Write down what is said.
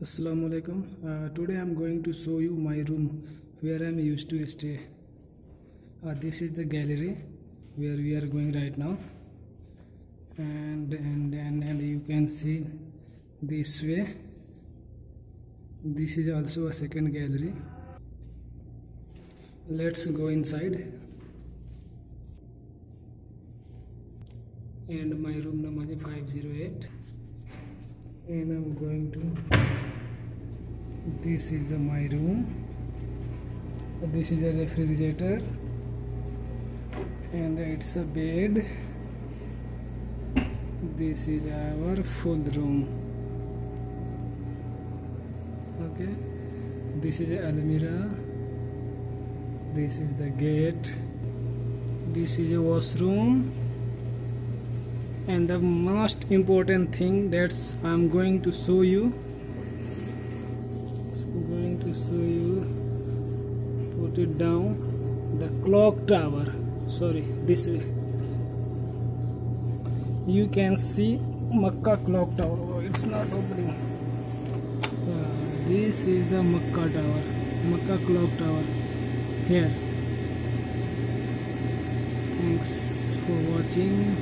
Assalamu alaikum. Uh, today I'm going to show you my room where I'm used to stay. Uh, this is the gallery where we are going right now, and and and, and you can see this way. This is also a second gallery. Let's go inside. And my room number is 508 and I'm going to this is the my room. This is a refrigerator. And it's a bed. This is our full room. Okay. This is a almirah. This is the gate. This is a washroom. And the most important thing that's I'm going to show you Show you put it down. The clock tower. Sorry this way. You can see Makkah clock tower. Oh, it's not opening. Uh, this is the Makkah tower. Makkah clock tower. Here. Thanks for watching